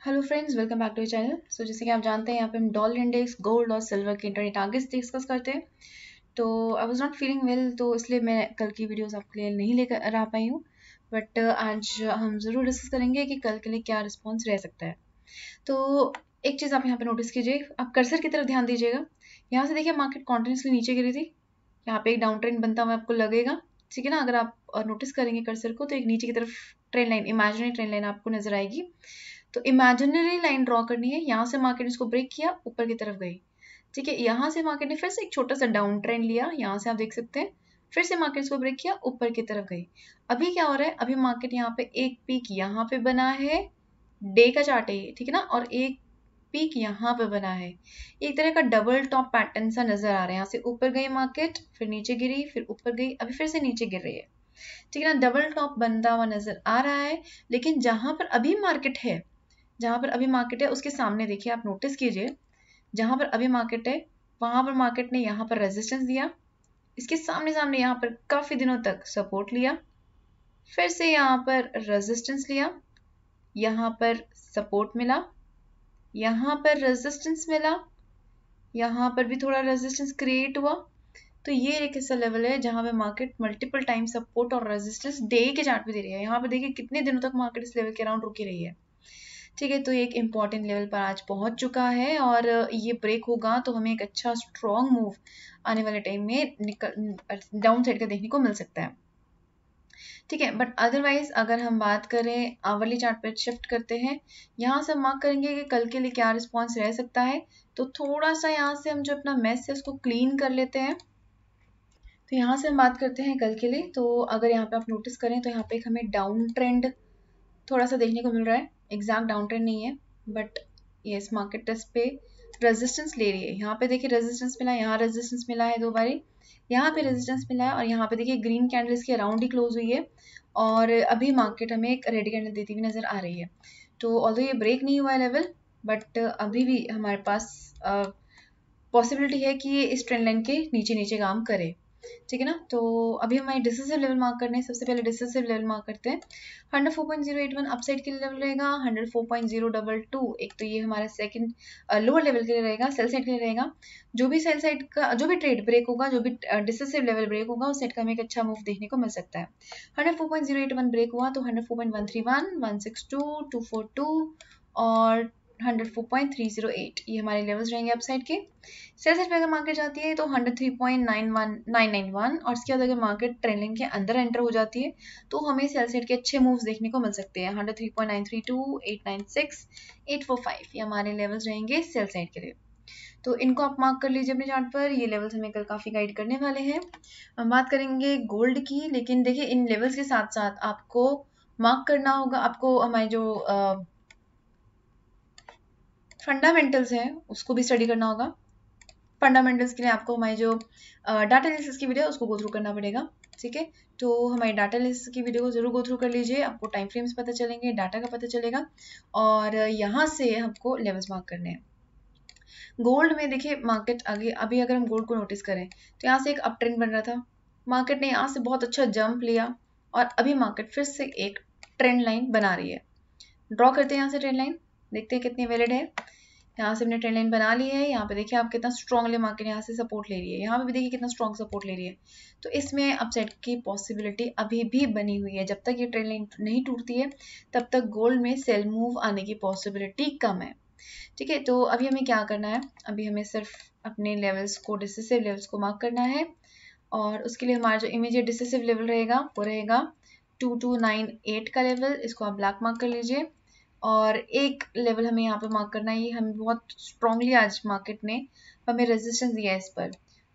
Hello friends welcome back to channel so जैसे कि आप जानते हैं, यहाँ पे हम डॉलर इंडेक्स गोल्ड और सिल्वर के इंटरनेट टारगेट्स डिस्कस करते हैं। तो I was not feeling well तो इसलिए मैं कल की वीडियोस आपके लिए नहीं लेकर आ पाई हूँ। बट आज हम ज़रूर डिस्कस करेंगे कि कल के लिए क्या रिस्पॉन्स रह सकता है। तो एक चीज़ आप यहाँ पर नोटिस कीजिए, आप कर्सर की तरफ़ ध्यान दीजिएगा। यहाँ से देखिए मार्केट कॉन्टिन्यूसली नीचे गिरी थी। यहाँ पर एक डाउन ट्रेंड बनता हुआ आपको लगेगा। ठीक है ना? अगर आप नोटिस करेंगे कर्सर को तो एक नीचे की तरफ़ train line imaginary train line आपको नज़र आएगी। तो इमेजिनरी लाइन ड्रॉ करनी है। यहाँ से मार्केट इसको ब्रेक किया, ऊपर की तरफ़ गई। ठीक है, यहाँ से मार्केट ने फिर से एक छोटा सा डाउन ट्रेंड लिया। यहाँ से आप देख सकते हैं, फिर से मार्केट इसको ब्रेक किया, ऊपर की तरफ़ गई। अभी क्या हो रहा है, अभी मार्केट यहाँ पे एक पीक यहाँ पे बना है डे का चार्ट है ठीक है ना? और एक पीक यहाँ पे बना है। एक तरह का डबल टॉप पैटर्न सा नज़र आ रहा है। यहाँ से ऊपर गई मार्केट फिर नीचे गिरी, फिर ऊपर गई, अभी फिर से नीचे गिर रही है। ठीक है ना? डबल टॉप बनता हुआ नज़र आ रहा है, लेकिन जहाँ पर अभी मार्केट है जहाँ पर अभी मार्केट है, उसके सामने देखिए, आप नोटिस कीजिए, जहाँ पर अभी मार्केट है, वहाँ पर मार्केट ने यहाँ पर रेजिस्टेंस दिया, इसके सामने सामने यहाँ पर काफ़ी दिनों तक सपोर्ट लिया, फिर से यहाँ पर रेजिस्टेंस लिया, यहाँ पर सपोर्ट मिला, यहाँ पर रेजिस्टेंस मिला, यहाँ पर भी थोड़ा रेजिस्टेंस क्रिएट हुआ तो ये एक ऐसा लेवल है जहाँ पे मार्केट मल्टीपल टाइम सपोर्ट और रेजिस्टेंस डे के चार्ट पे दे रही है। यहाँ पे देखिए कितने दिनों तक मार्केट इस लेवल के अराउंड रुकी रही है। ठीक है तो ये एक इंपॉर्टेंट लेवल पर आज पहुँच चुका है और ये ब्रेक होगा तो हमें एक अच्छा स्ट्रॉन्ग मूव आने वाले टाइम में निकल डाउन साइड का देखने को मिल सकता है। ठीक है बट अदरवाइज़ अगर हम बात करें आवरली चार्ट पर शिफ्ट करते हैं, यहाँ से हम मार्क करेंगे कि कल के लिए क्या रिस्पॉन्स रह सकता है तो थोड़ा सा यहाँ से हम जो अपना मैस है उसको क्लीन कर लेते हैं। तो यहाँ से हम बात करते हैं कल के लिए तो अगर यहाँ पे आप नोटिस करें तो यहाँ पे एक हमें डाउन ट्रेंड थोड़ा सा देखने को मिल रहा है। एग्जैक्ट डाउन ट्रेंड नहीं है बट ये इस मार्केट टेस्ट पे रेजिस्टेंस ले रही है। यहाँ पे देखिए रेजिस्टेंस मिला है यहाँ रेजिस्टेंस मिला है दो बारी, यहाँ पे रेजिस्टेंस मिला है और यहाँ पे देखिए ग्रीन कैंडल इसके अराउंड ही क्लोज हुई है और अभी मार्केट हमें एक रेड कैंडल देती हुई नज़र आ रही है। तो ऑल्दो ये ब्रेक नहीं हुआ है लेवल बट अभी भी हमारे पास पॉसिबिलिटी है कि ये इस ट्रेंड लाइन के नीचे नीचे काम करे। ठीक है ना? तो अभी हमारे डिसेसिव लेवल मार्क करने सबसे पहले डिसेसिव लेवल मार्क करते हैं। Hundred four point zero eight one upside के लिए लेवल रहेगा। Hundred four point zero double two एक तो ये हमारा सेकंड लोअर लेवल के लिए रहेगा। सेल साइड के लिए रहेगा। जो भी सेल साइड का, जो भी ट्रेड ब्रेक होगा, जो भी डिसेसिव लेवल ब्रेक होगा, उस साइड का हमें एक अच्छा मूव देखने को मिल सकता है। Hundred four point zero eight one break हुआ तो hundred four point one three one one six two two four two और 104.308 ये हमारे लेवल्स रहेंगे अपसाइड के। सेल साइड पे अगर मार्केट जाती है तो 103.991 और इसके बाद अगर मार्केट ट्रेंड लाइन के अंदर एंटर हो जाती है तो हमें सेल साइड के अच्छे मूव्स देखने को मिल सकते हैं। 103.932 896 845 ये हमारे लेवल्स रहेंगे सेल साइड के लिए। तो इनको आप मार्क कर लीजिए अपने चार्ट पर। ये लेवल्स हमें कल काफ़ी गाइड करने वाले हैं। हम बात करेंगे गोल्ड की लेकिन देखिए इन लेवल्स के साथ साथ आपको मार्क करना होगा। आपको हमारे जो आ, फंडामेंटल्स हैं, उसको भी स्टडी करना होगा। फंडामेंटल्स के लिए आपको हमारी जो डाटा एनालिसिस की वीडियो है, उसको गो थ्रू करना पड़ेगा, ठीक है? तो हमारी डाटा एनालिसिस की वीडियो को ज़रूर गो थ्रू कर लीजिए, आपको टाइम फ्रेम्स पता चलेंगे डाटा का पता चलेगा, और यहाँ से हमको लेवल्स मार्क करने हैं। गोल्ड में देखिए मार्केट आगे, अभी अगर हम गोल्ड को नोटिस करें तो यहाँ से एक अप ट्रेंड बन रहा था। मार्केट ने यहाँ से बहुत अच्छा जंप लिया, और अभी मार्केट फिर से एक ट्रेंड लाइन बना रही है। ड्रॉ करते हैं यहाँ से ट्रेंड लाइन देखते हैं कितनी वैलिड है। यहाँ से हमने ट्रेंड लाइन बना ली है, यहाँ पे देखिए आप कितना स्ट्रॉन्गली मार्केट यहाँ से सपोर्ट ले रही है। यहाँ पे भी देखिए कितना स्ट्रॉन्ग सपोर्ट ले रही है। तो इसमें अपसेट की पॉसिबिलिटी अभी भी बनी हुई है। जब तक ये ट्रेंड लाइन नहीं टूटती है, तब तक गोल्ड में सेल मूव आने की पॉसिबिलिटी कम है। ठीक है तो अभी हमें क्या करना है? अभी हमें सिर्फ़ अपने लेवल्स को डिसिसिव लेवल्स को मार्क करना है और उसके लिए हमारा जो इमीजिएट डिसिसिव लेवल रहेगा, वो रहेगा टू टू नाइन एट का लेवल इसको आप ब्लैक मार्क कर लीजिए। और एक लेवल हमें यहाँ पे मार्क करना है। ये हमें बहुत स्ट्रांगली आज मार्केट ने हमें रेजिस्टेंस दिया है इस पर।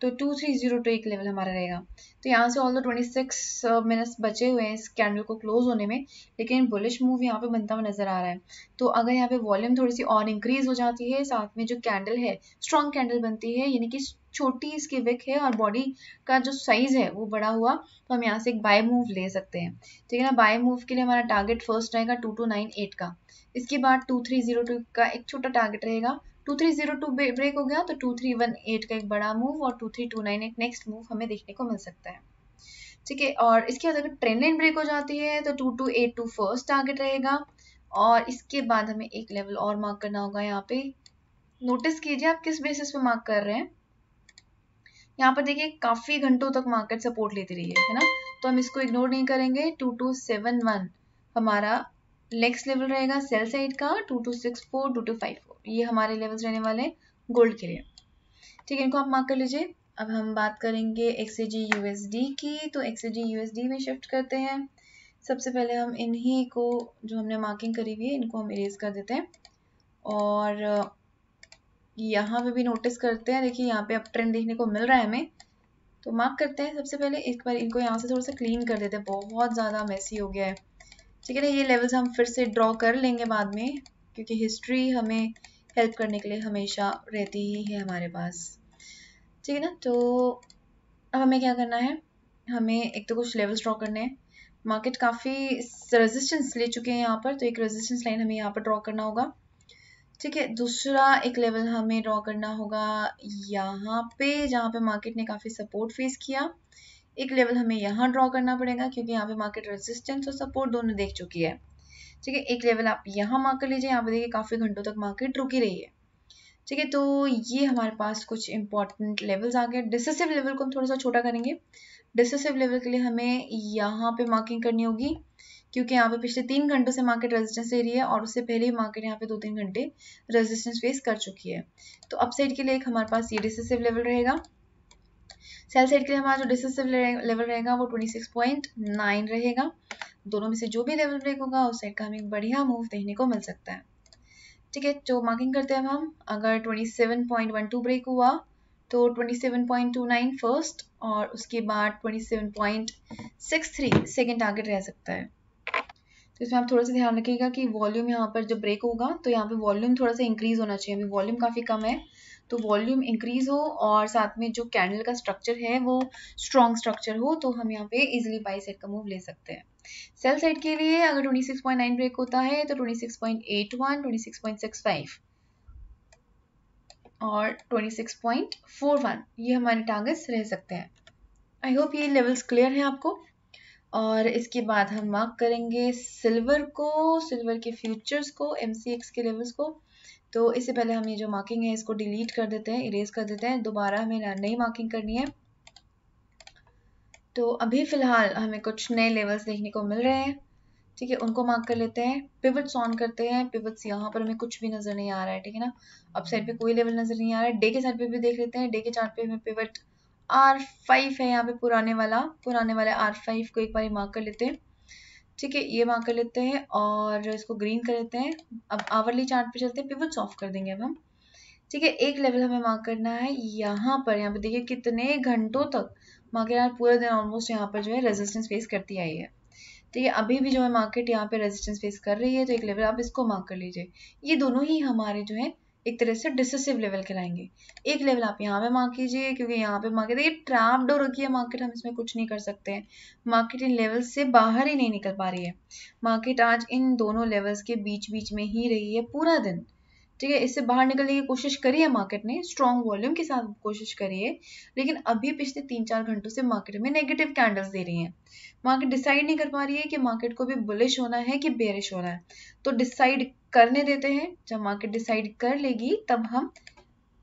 तो टू थ्री ज़ीरो टू एक लेवल हमारा रहेगा। तो यहाँ से ऑल ट्वेंटी सिक्स मिनट्स बचे हुए हैं इस कैंडल को क्लोज होने में, लेकिन बुलिश मूव यहाँ पे बनता हुआ नज़र आ रहा है। तो अगर यहाँ पे वॉल्यूम थोड़ी सी और इंक्रीज हो जाती है, साथ में जो कैंडल है स्ट्रॉन्ग कैंडल बनती है, यानी कि छोटी इसकी विक है और बॉडी का जो साइज़ है, वो बड़ा हुआ तो हम यहाँ से एक बाय मूव ले सकते हैं। ठीक है ना? बाय मूव के लिए हमारा टारगेट फ़र्स्ट रहेगा टू टू नाइन एट का। इसके बाद टू थ्री ज़ीरो टू का एक छोटा टारगेट रहेगा two three zero two break हो गया तो टू थ्री वन एट का एक बड़ा मूव और टू थ्री टू नाइन एक नेक्स्ट मूव हमें देखने को मिल सकता है। ठीक है, और इसके बाद अगर ट्रेंड लाइन ब्रेक हो जाती है तो two two eight two first target रहेगा और इसके बाद हमें एक लेवल और मार्क करना होगा यहाँ पे। नोटिस कीजिए आप किस बेसिस पे मार्क कर रहे हैं। यहाँ पर देखिए, काफ़ी घंटों तक मार्केट सपोर्ट लेती रही है है ना? तो हम इसको इग्नोर नहीं करेंगे। टू टू सेवन वन हमारा नेक्स्ट लेवल रहेगा सेल साइड का two two six four two two five four ये हमारे लेवल्स रहने वाले हैं गोल्ड के लिए। ठीक है, इनको आप मार्क कर लीजिए। अब हम बात करेंगे एक्सजी यूएसडी की। तो एक्सजी यूएसडी में शिफ्ट करते हैं। सबसे पहले हम इन्हीं को जो हमने मार्किंग करी हुई है, इनको हम इरेज कर देते हैं। और यहाँ पे भी नोटिस करते हैं। देखिए, यहाँ पे अप ट्रेंड देखने को मिल रहा है हमें। तो मार्क करते हैं सबसे पहले। एक बार इनको यहाँ से थोड़ा सा क्लीन कर देते हैं। बहुत ज़्यादा मैसी हो गया है। ठीक है ना, ये लेवल्स हम फिर से ड्रॉ कर लेंगे बाद में, क्योंकि हिस्ट्री हमें हेल्प करने के लिए हमेशा रहती ही है हमारे पास। ठीक है ना तो अब हमें क्या करना है? हमें एक तो कुछ लेवल्स ड्रॉ करने हैं। मार्केट काफ़ी रेजिस्टेंस ले चुके हैं यहाँ पर तो एक रेजिस्टेंस लाइन हमें यहाँ पर ड्रॉ करना होगा। ठीक है, दूसरा एक लेवल हमें ड्रॉ करना होगा यहाँ पे, जहाँ पे मार्केट ने काफ़ी सपोर्ट फेस किया। एक लेवल हमें यहाँ ड्रॉ करना पड़ेगा, क्योंकि यहाँ पे मार्केट रेजिस्टेंस और सपोर्ट दोनों देख चुकी है। ठीक है, एक लेवल आप यहाँ मार्क कर लीजिए, यहाँ पे देखिए काफ़ी घंटों तक मार्केट रुकी रही है। ठीक है तो ये हमारे पास कुछ इंपॉर्टेंट लेवल्स आ गए। डिसेसिव लेवल को हम थोड़ा सा छोटा करेंगे। डिसेसिव लेवल के लिए हमें यहाँ पे मार्किंग करनी होगी, क्योंकि यहाँ पे पिछले तीन घंटों से मार्केट रेजिस्टेंस दे रही है, और उससे पहले ही मार्केट यहाँ पे दो तीन घंटे रेजिस्टेंस फेस कर चुकी है। तो अपसाइड के लिए एक हमारे पास ये डिसेसिव लेवल रहेगा। सेल साइड के लिए हमारा जो डिसेसिव लेवल रहेगा वो 26.9 रहेगा। दोनों में से जो भी लेवल ब्रेक होगा, उस साइड का हमें बढ़िया मूव देखने को मिल सकता है। ठीक है तो मार्किंग करते हैं हम। अगर 27.12 ब्रेक हुआ तो 27.29 फ़र्स्ट और उसके बाद 27.63 सेकेंड टारगेट रह सकता है। तो इसमें आप थोड़ा सा ध्यान रखिएगा कि वॉल्यूम यहाँ पर जब ब्रेक होगा तो यहाँ पे वॉल्यूम थोड़ा सा इंक्रीज होना चाहिए। अभी वॉल्यूम काफ़ी कम है तो वॉल्यूम इंक्रीज हो और साथ में जो कैंडल का स्ट्रक्चर है वो स्ट्रॉन्ग स्ट्रक्चर हो तो हम यहाँ पे इजिली बाई साइड का मूव ले सकते हैं। सेल साइड के लिए अगर 26.9 ब्रेक होता है तो 26.81, 26.65 और 26.41 ये हमारे टारगेट्स रह सकते हैं। आई होप ये लेवल्स क्लियर हैं आपको। और इसके बाद हम मार्क करेंगे सिल्वर को सिल्वर के फ्यूचर्स को MCX के लेवल्स को। तो इससे पहले हम ये जो मार्किंग है, इसको डिलीट कर देते हैं इरेज कर देते हैं। दोबारा हमें नई मार्किंग करनी है। तो अभी फ़िलहाल हमें कुछ नए लेवल्स देखने को मिल रहे हैं। ठीक है, उनको मार्क कर लेते हैं। पिवट्स ऑन करते हैं। पिवट्स यहाँ पर हमें कुछ भी नज़र नहीं आ रहा है, ठीक है ना? अब साइड पे कोई लेवल नज़र नहीं आ रहा है। डे के साइड पे भी देख लेते हैं। डे के चार्ट पे हमें पिवट आर फाइव है यहाँ पे पुराने वाला। पुराने वाले आर फाइव को एक बार मार्क कर लेते हैं। ठीक है, ये मार्क कर लेते हैं और इसको ग्रीन कर लेते हैं। अब आवरली चार्ट पे चलते हैं पिवट्स ऑफ़ कर देंगे अब हम। ठीक है, एक लेवल हमें मार्क करना है यहाँ पर। यहाँ पे देखिए कितने घंटों तक मार्केट यार, पूरे दिन ऑलमोस्ट यहाँ पर जो है रेजिस्टेंस फेस करती आई है। ठीक है अभी भी जो है मार्केट यहाँ पे रेजिस्टेंस फेस कर रही है तो एक लेवल आप इसको मार्क कर लीजिए। ये दोनों ही हमारे जो है एक तरह से डिसेसिव लेवल कहलाएँगे एक लेवल आप यहाँ पे मार्क कीजिए, क्योंकि यहाँ पे मार्केट, देखिए ट्रैप डो रखी है मार्केट, हम इसमें कुछ नहीं कर सकते हैं। मार्केट इन लेवल से बाहर ही नहीं निकल पा रही है। मार्केट आज इन दोनों लेवल्स के बीच बीच में ही रही है पूरा दिन। ठीक है, इससे बाहर निकलने की कोशिश करी है मार्केट ने स्ट्रॉन्ग वॉल्यूम के साथ कोशिश करी है, लेकिन अभी पिछले तीन चार घंटों से मार्केट में नेगेटिव कैंडल्स दे रही हैं। मार्केट डिसाइड नहीं कर पा रही है कि मार्केट को भी बुलिश होना है कि बेरिश होना है। तो डिसाइड करने देते हैं। जब मार्केट डिसाइड कर लेगी, तब हम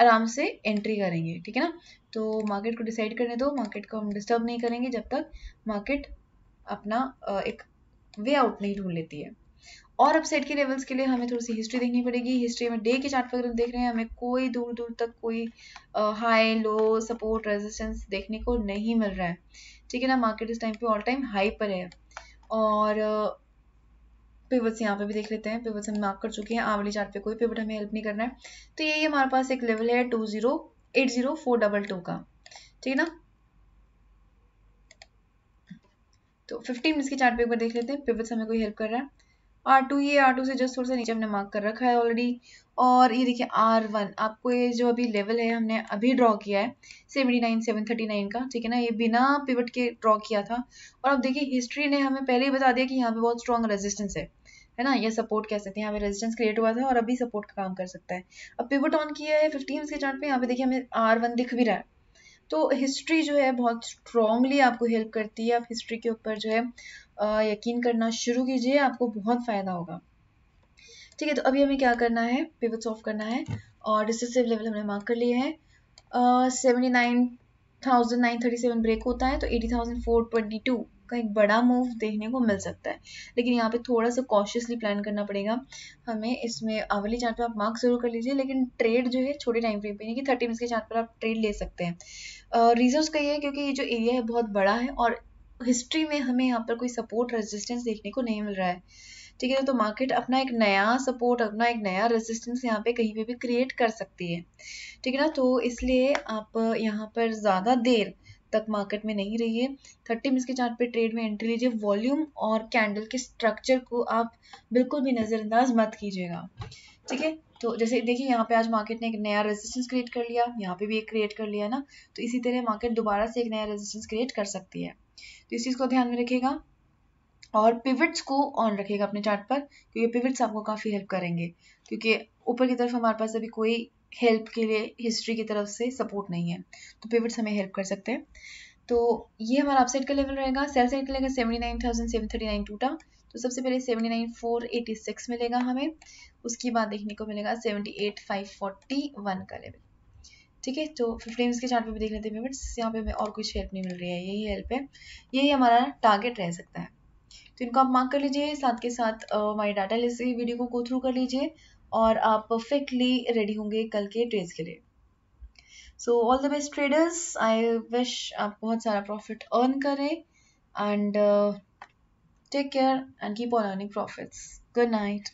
आराम से एंट्री करेंगे, ठीक है ना? तो मार्केट को डिसाइड करने दो। मार्केट को हम डिस्टर्ब नहीं करेंगे जब तक मार्केट अपना एक वे आउट नहीं ढूंढ लेती है। और अपसाइड के लेवल्स के लिए हमें थोड़ी सी हिस्ट्री देखनी पड़ेगी। हिस्ट्री में डे के चार्ट पर अगर देख रहे हैं, हमें कोई दूर दूर तक कोई हाई लो सपोर्ट रेजिस्टेंस देखने को नहीं मिल रहा है। ठीक है ना? मार्केट इस टाइम पे ऑल टाइम हाई पर है। और पिवट्स यहाँ पे भी देख लेते हैं। पिवट्स हम मार्क कर चुके हैं आवली चार्ट पे। कोई पिवट हमें हेल्प नहीं करना है। तो ये हमारे पास एक लेवल है two zero eight zero four double two का। ठीक है ना? तो फिफ्टीन मिनट्स के चार्ट पे एक बार देख लेते हैं। पिवट्स हमें कोई हेल्प कर रहा है। आर टू ये आर टू से जस्ट थोड़ा सा नीचे हमने मार्क कर रखा है ऑलरेडी और ये देखिए आर वन आपको ये जो अभी लेवल है, हमने अभी ड्रॉ किया है seventy nine seven thirty nine का। ठीक है ना? ये बिना पिवट के ड्रॉ किया था। और अब देखिए हिस्ट्री ने हमें पहले ही बता दिया कि यहाँ पे बहुत स्ट्रॉन्ग रेजिस्टेंस है। है ना, ये सपोर्ट कह सकते हैं यहाँ पे रेजिस्टेंस क्रिएट हुआ था और अभी सपोर्ट का काम कर सकता है। अब पिवट ऑन किया है फिफ्टीन के चार्ट पे, यहाँ पे देखिए हमें आर वन दिख भी रहा है। तो हिस्ट्री जो है बहुत स्ट्रॉन्गली आपको हेल्प करती है। आप हिस्ट्री के ऊपर जो है यकीन करना शुरू कीजिए, आपको बहुत फ़ायदा होगा। ठीक है तो अभी हमें क्या करना है? पिवट्स ऑफ़ करना है और डिसिसिव लेवल हमने मार्क कर लिए हैं। Seventy nine thousand nine thirty seven break होता है तो eighty thousand four twenty two का एक बड़ा मूव देखने को मिल सकता है। लेकिन यहाँ पे थोड़ा सा कॉशियसली प्लान करना पड़ेगा। हमें इसमें आवली चार्ट पे आप मार्क ज़रूर कर लीजिए, लेकिन ट्रेड जो है छोटे टाइम फ्रेम पे, यानी कि थर्टी मिनट्स के चार्ट पर आप ट्रेड ले सकते हैं। रीज़न उसका ये है क्योंकि ये जो एरिया है बहुत बड़ा है और हिस्ट्री में हमें यहाँ पर कोई सपोर्ट रेजिस्टेंस देखने को नहीं मिल रहा है। ठीक है तो मार्केट अपना एक नया सपोर्ट अपना एक नया रेजिस्टेंस यहाँ पे कहीं पे भी क्रिएट कर सकती है। ठीक है ना? तो इसलिए आप यहाँ पर ज़्यादा देर तक मार्केट में नहीं रहिए थर्टी मिनट्स के चार्ट पे ट्रेड में एंट्री लीजिए। वॉल्यूम और कैंडल के स्ट्रक्चर को आप बिल्कुल भी नज़रअंदाज मत कीजिएगा। ठीक है? तो जैसे देखिए, यहाँ पे आज मार्केट ने एक नया रेजिस्टेंस क्रिएट कर लिया। यहाँ पे भी एक क्रिएट कर लिया ना? तो इसी तरह मार्केट दोबारा से एक नया रेजिस्टेंस क्रिएट कर सकती है। तो इस चीज़ को ध्यान में रखिएगा और पिवट्स को ऑन रखिएगा अपने चार्ट पर, क्योंकि पिवट्स आपको काफ़ी हेल्प करेंगे। क्योंकि ऊपर की तरफ़ हमारे पास अभी कोई हेल्प के लिए हिस्ट्री की तरफ़ से सपोर्ट नहीं है। तो पिवट्स हमें हेल्प कर सकते हैं। तो ये हमारा अपसाइड का लेवल रहेगा। सेल साइड का लेगा seventy nine thousand seven thirty nine टूटा। तो सबसे पहले seventy nine four eighty six मिलेगा हमें। उसके बाद देखने को मिलेगा seventy eight five forty one का लेवल ठीक है? तो फिफ्टीन के चार्ट पे भी देख लेते हैं पेमेंट्स यहाँ पे हमें और कुछ हेल्प नहीं मिल रही है। यही हेल्प है। यही हमारा टारगेट रह सकता है। तो इनको आप मार्क कर लीजिए। साथ के साथ हमारी डाटा लिस्ट वीडियो को गो थ्रू कर लीजिए। और आप परफेक्टली रेडी होंगे कल के ट्रेड्स के लिए। So all the best traders I wish आप बहुत सारा प्रॉफिट अर्न करें and take care and keep on earning profits good night